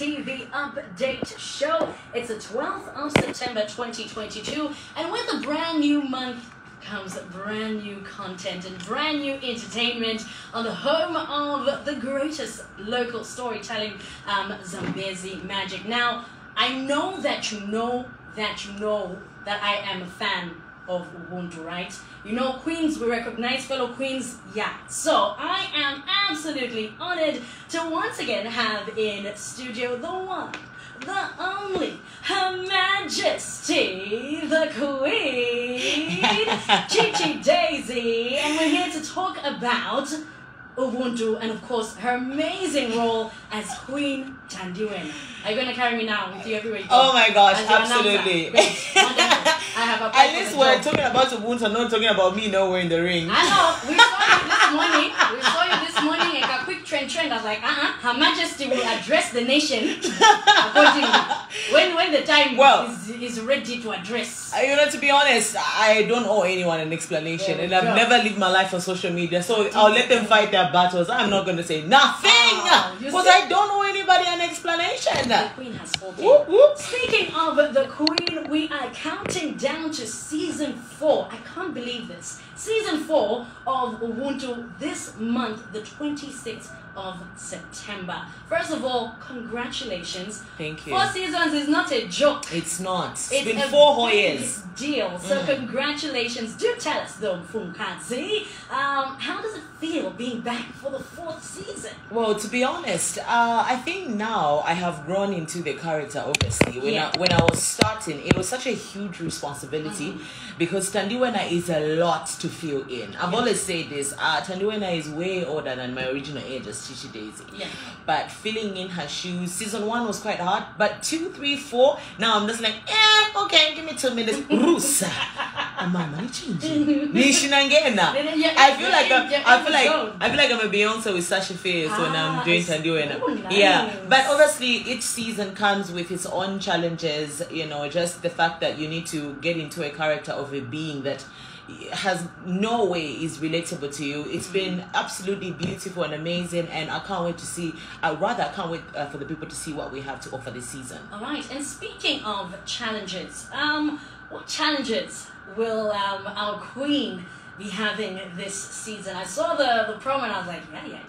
TV update show. It's the 12th of September 2022, and with a brand new month comes brand new content and brand new entertainment on the home of the greatest local storytelling, um, Zambezi Magic. Now, I know that you know that you know that I am a fan of Ubuntu, right? You know, Queens, we recognize fellow Queens, yeah. So I am absolutely honored to once again have in studio the one, the only, Her Majesty, the Queen, Chichi Daisy, and we're here to talk about Ubuntu and of course her amazing role as Queen Tandiwena. Are you going to carry me now with you everywhere you go? Oh my gosh, absolutely. Great. Have At least we're job. talking about Ubuntu, not talking about me not wearing the ring. I know. We saw you this morning. We saw you this morning. Like a quick trend trend. I was like, uh uh Her Majesty will address the nation accordingly. When when the time Well- is, is ready to address. You know, to be honest, I don't owe anyone an explanation, There and I've never lived my life on social media, so I'll let them fight their battles. I'm not going to say nothing Oh, because? I don't owe anybody an explanation. The Queen has spoken. Whoop, whoop. Speaking of the Queen, we are counting down to season four. I can't believe this. Season four of Ubuntu this month, the 26th of September. First of all, congratulations. Thank you. Four seasons is not a joke. It's not. It's It's been a four whole years. Deal. So Mm. congratulations. Do tell us though, Funkazi, um, how does it feel being back for the fourth season? Well, to be honest, uh, I think now I have grown into the character. Obviously, when Yeah. I, when I was starting, it was such a huge responsibility Mm-hmm. because Tandiwena is a lot to fill in. I've always said this: uh, Tandiwena is way older than my original age as Chichi Daisy. Yeah. But filling in her shoes, season one was quite hard. But two, three, four, now I'm just like, eh, okay, give me two minutes. Rusa, mama, ni chinji, ni shinangena. I feel like yeah, I'm, yeah, I feel yeah, like. I feel like I'm a Beyonce with Sasha Fierce when Ah, I'm doing I see. Oh, nice. Yeah, but obviously each season comes with its own challenges. You know, just the fact that you need to get into a character of a being that has no way is relatable to you. It's been absolutely beautiful and amazing, and I can't wait to see. I rather I can't wait uh, for the people to see what we have to offer this season. All right. And speaking of challenges, um, what challenges will um, our queen be having this season? I saw the, the promo and I was like, yeah,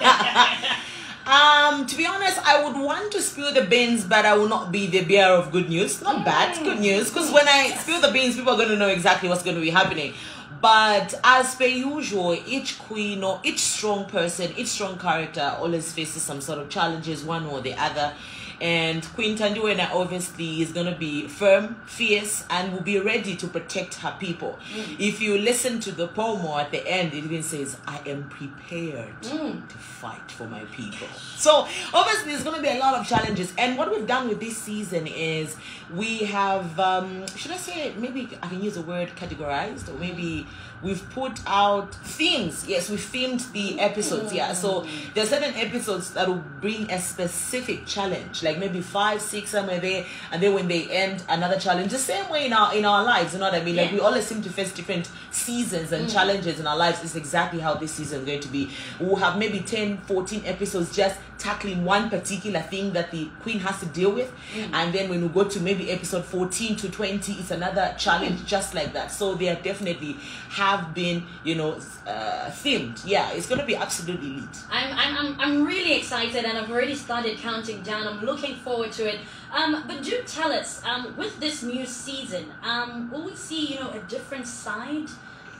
yeah. Um, to be honest, I would want to spill the beans, but I will not be the bearer of good news. Not bad, good news. Because when I spill the beans, people are going to know exactly what's going to be happening. But as per usual, each queen or each strong person, each strong character always faces some sort of challenges, one or the other. And Queen Tandiwena obviously is going to be firm, fierce, and will be ready to protect her people. If you listen to the promo at the end, it even says, I am prepared to fight for my people. So obviously, there's going to be a lot of challenges. And what we've done with this season is we have, um, should I say, maybe I can use the word categorized, or maybe we've put out themes. Yes, we themed the episodes. Yeah, so there are certain episodes that will bring a specific challenge, like maybe five, six somewhere there, and then when they end, another challenge. The same way in our in our lives, you know what I mean? Like Yeah. we always seem to face different seasons and mm. challenges in our lives. It's exactly how this season is going to be. We'll have maybe 10, 14 episodes just tackling one particular thing that the queen has to deal with, and then when we go to maybe episode 14 to 20, it's another challenge just like that. So they are definitely have been, you know, uh, themed. Yeah, it's going to be absolutely lit. I'm, I'm, I'm, really excited and I've already started counting down. I'm looking forward to it. Um, but do tell us, um, with this new season, um, will we see, you know, a different side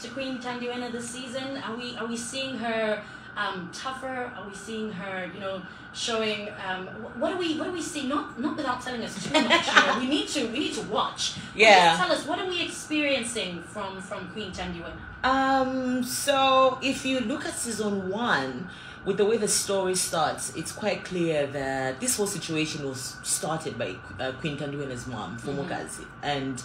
to Queen Tandiwena this season? Are we are we seeing her um, tougher? Are we seeing her, you know, showing um, what do we what do we see? Not not without telling us too much. you know, we need to we need to watch. Yeah. tell us what are we experiencing from from Queen Tandiwena? Um, so if you look at season one, with the way the story starts, it's quite clear that this whole situation was started by uh, Queen Tandiwena's mom, Fumokazi, and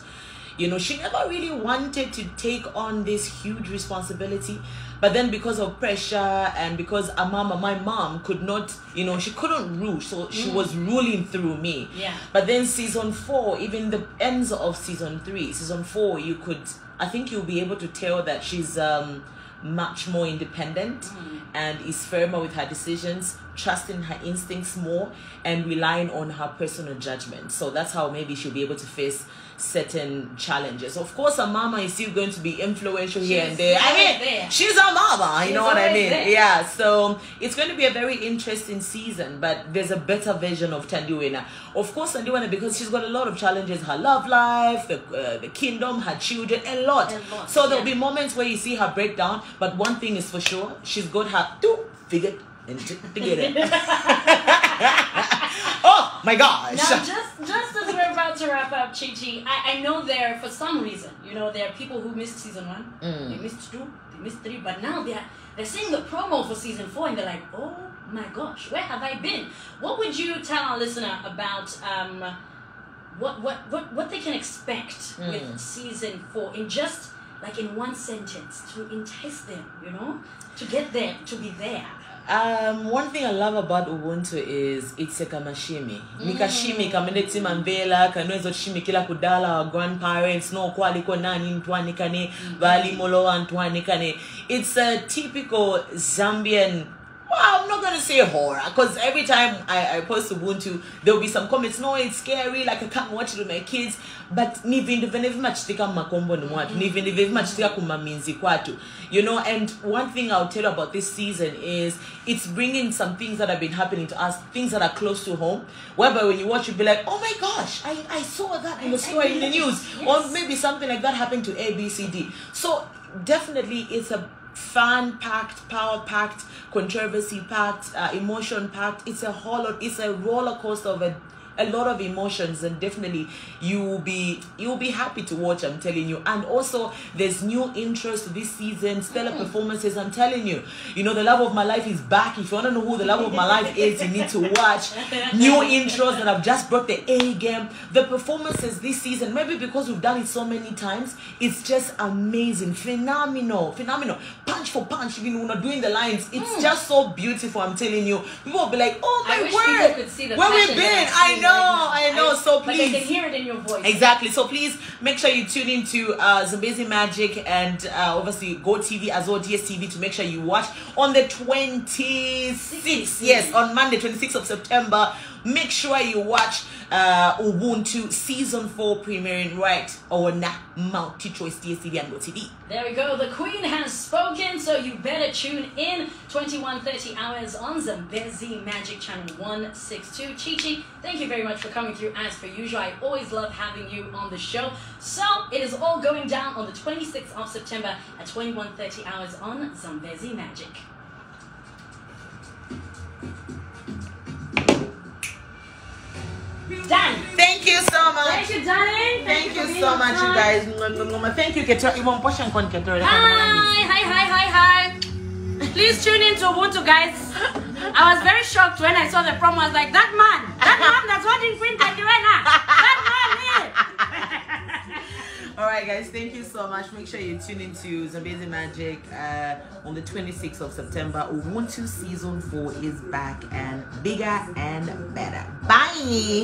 you know she never really wanted to take on this huge responsibility. But then, because of pressure and because a mama, my mom, could not, you know, she couldn't rule, so she was ruling through me. Yeah. But then season four, even the ends of season three, season four, you could, I think you'll be able to tell that she's um much more independent and is firmer with her decisions. Trusting her instincts more and relying on her personal judgment. So that's how maybe she'll be able to face certain challenges. Of course, her mama is still going to be influential here and there. I mean, there. she's our mama. You She's know what I mean? there. Yeah. So it's going to be a very interesting season, but there's a better version of Tandiwena. Of course, Tandiwena because she's got a lot of challenges: her love life, the uh, the kingdom, her children, a lot. A lot, so there'll yeah. be moments where you see her break down, but one thing is for sure: she's got her two figured into it. oh my gosh! Now, just just as we're about to wrap up, Chi Chi, I, I know there for some reason, you know, there are people who missed season one, Mm. they missed two, they missed three, but now they're they're seeing the promo for season four and they're like, oh my gosh, where have I been? What would you tell our listener about um what what what what they can expect Mm. with season four in just like in one sentence to entice them, you know, to get them to be there. Um, one thing I love about Ubuntu is it's a kamashimi. Nikashimi kameneti mambela kanwezo shimi kila kudala our grandparents no kwali kwaliko nani ntwanikane bali molowa ntwanikane. It's a typical Zambian well, I'm not gonna say horror because every time I, I post Ubuntu, there'll be some comments. No, it's scary. Like I can't watch it with my kids. But ni vindu venevi machitika makombo ni mwatu. Ni vindu venevi machitika kumaminzi kwatu. You know, and one thing I'll tell you about this season is it's bringing some things that have been happening to us, things that are close to home. Whereby when you watch, you'll be like, oh my gosh, I, I saw that in the story in the news. Or Yes. maybe something like that happened to A, B, C, D. So definitely it's a fan packed, power packed, controversy packed, uh, emotion packed. It's a whole it's a roller coaster of a a lot of emotions and definitely you will be you will be happy to watch i'm telling you. And also there's new interest this season stellar mm. performances i'm telling you. You know the love of my life is back. If you want to know who the love of my life is you need to watch. New intros that have just brought the a game. The performances this season maybe because we've done it so many times it's just amazing. Phenomenal phenomenal. Punch for punch even when we're doing the lines it's mm. just so beautiful i'm telling you. People will be like oh my word could see the where we've been? I seeing know right i now. know so But I can hear it in your voice. Exactly. So please make sure you tune into uh, Zambezi Magic and uh, obviously Go TV as well DSTV to make sure you watch on the 26th. Yes, on Monday, 26th of September. Make sure you watch uh, Ubuntu season 4 premiering right on Multi Choice DSTV and TV. There we go. The Queen has spoken, so you better tune in. 2130 hours on Zambezi Magic Channel 162. Chi Chi, thank you very much for coming through as per usual. I always love having you on the show. So it is all going down on the 26th of September at 2130 hours on Zambezi Magic. Done. Thank you so much. Thank you, darling. Thank for you so much, you guys. Thank you, Keto. Push and con Keto. Hi, hi, hi, hi, hi. Please tune in to Ubuntu, guys. I was very shocked when I saw the promo. I was like, that man, that man that's watching Queen Tandiwena, that man, yeah. All right, guys, thank you so much. Make sure you tune into Zambezi Magic uh, on the 26th of September. Ubuntu season 4 is back and bigger and better. Bye.